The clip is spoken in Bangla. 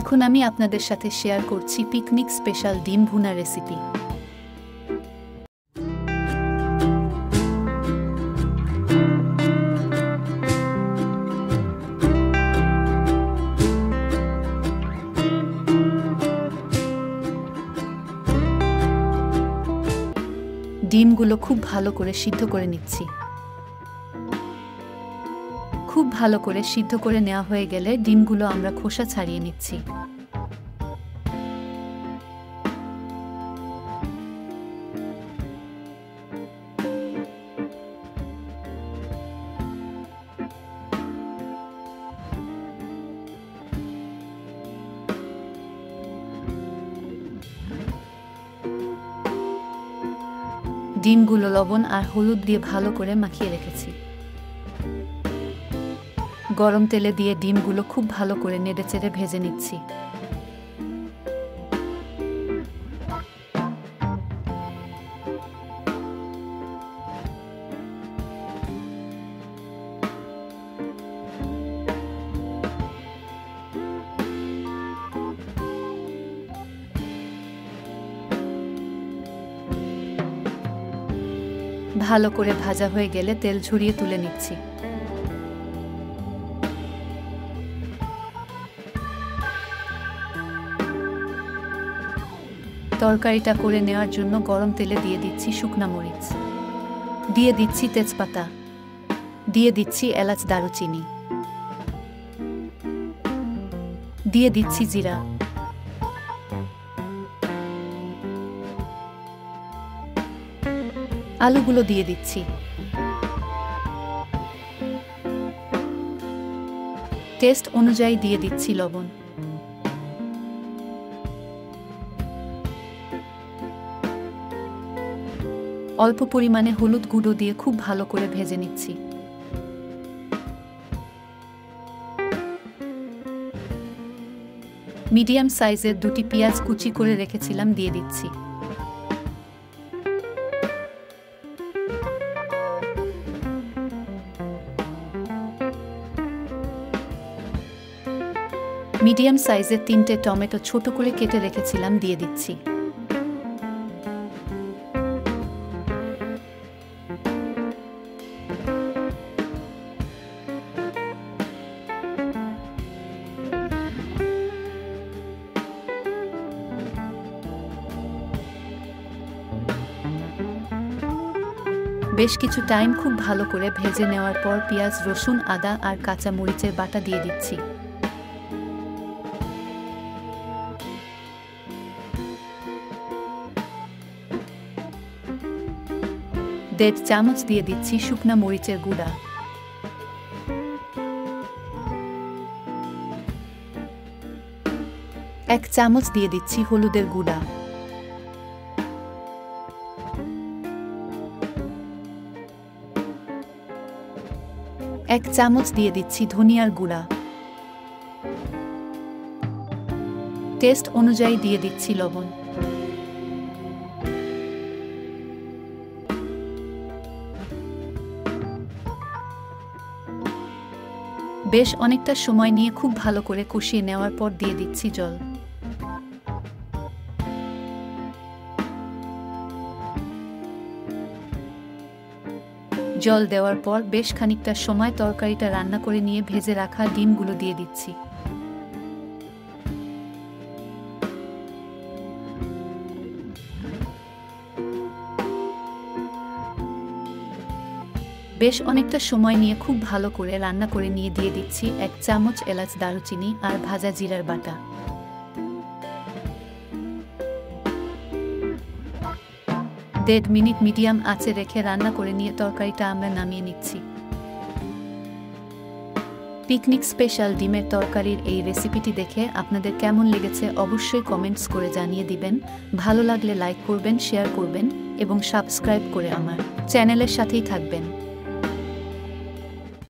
এখন আমি আপনাদের সাথে শেয়ার করছি পিকনিক স্পেশাল ডিম ভুনা রেসিপি। ডিমগুলো খুব ভালো করে সিদ্ধ করে নিচ্ছি। খুব ভালো করে সিদ্ধ করে নেওয়া হয়ে গেলে ডিমগুলো আমরা খোসা ছাড়িয়ে নিচ্ছি। ডিমগুলো লবণ আর হলুদ দিয়ে ভালো করে মাখিয়ে রেখেছি। গরম তেলে দিয়ে ডিমগুলো খুব ভালো করে নেড়েচেড়ে ভেজে নিচ্ছি। ভালো করে ভাজা হয়ে গেলে তেল ঝরিয়ে তুলে নিচ্ছি। তরকারিটা করে নেওয়ার জন্য গরম তেলে দিয়ে দিচ্ছি শুকনা মরিচ। দিয়ে দিচ্ছি তেজপাতা। দিয়ে দিচ্ছি এলাচ, দারুচিনি। দিয়ে দিচ্ছি জিরা। আলুগুলো দিয়ে দিচ্ছি। টেস্ট অনুযায়ী দিয়ে দিচ্ছি লবণ। অল্প পরিমাণে হলুদ গুঁড়ো দিয়ে খুব ভালো করে ভেজে নিচ্ছি। মিডিয়াম সাইজের দুটি পেঁয়াজ কুচি করে রেখেছিলাম, দিয়ে দিচ্ছি। মিডিয়াম সাইজের তিনটে টমেটো ছোট করে কেটে রেখেছিলাম, দিয়ে দিচ্ছি। বেশ কিছু টাইম খুব ভালো করে ভেজে নেওয়ার পর পেঁয়াজ, রসুন, আদা আর কাঁচা মরিচের বাটা দিয়ে দিচ্ছি। দেড় চামচ দিয়ে দিচ্ছি শুকনা মরিচের গুঁড়া। এক চামচ দিয়ে দিচ্ছি হলুদের গুঁড়া। এক চামচ দিয়ে দিচ্ছি ধনিয়ার গুঁড়া। টেস্ট অনুযায়ী দিয়ে দিচ্ছি লবণ। বেশ অনেকটা সময় নিয়ে খুব ভালো করে কষিয়ে নেওয়ার পর দিয়ে দিচ্ছি জল। জল দেওয়ার পর বেশ খানিকটা সময় তরকারিটা রান্না করে নিয়ে ভেজে রাখা ডিমগুলো দিয়ে দিচ্ছি। বেশ অনেকটা সময় নিয়ে খুব ভালো করে রান্না করে নিয়ে দিয়ে দিচ্ছি এক চামচ এলাচ দারুচিনি আর ভাজা জিরার বাটা। দেড় মিনিট মিডিয়াম আঁচে রেখে রান্না করে নিয়ে তরকারিটা আমরা নামিয়ে নিচ্ছি। পিকনিক স্পেশাল ডিমের তরকারির এই রেসিপিটি দেখে আপনাদের কেমন লেগেছে অবশ্যই কমেন্টস করে জানিয়ে দিবেন। ভালো লাগলে লাইক করবেন, শেয়ার করবেন এবং সাবস্ক্রাইব করে আমার চ্যানেলের সাথেই থাকবেন।